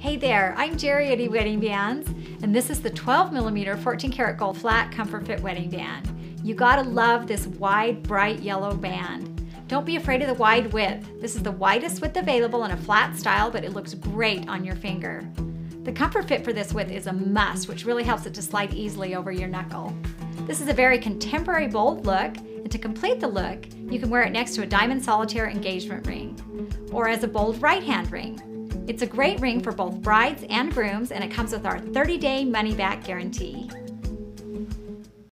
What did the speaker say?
Hey there, I'm Jerry at Wedding Bands, and this is the 12 millimeter 14 karat gold flat Comfort Fit wedding band. You gotta love this wide, bright yellow band. Don't be afraid of the wide width. This is the widest width available in a flat style, but it looks great on your finger. The comfort fit for this width is a must, which really helps it to slide easily over your knuckle. This is a very contemporary bold look, and to complete the look, you can wear it next to a diamond solitaire engagement ring, or as a bold right hand ring. It's a great ring for both brides and grooms, and it comes with our 30 day money back guarantee.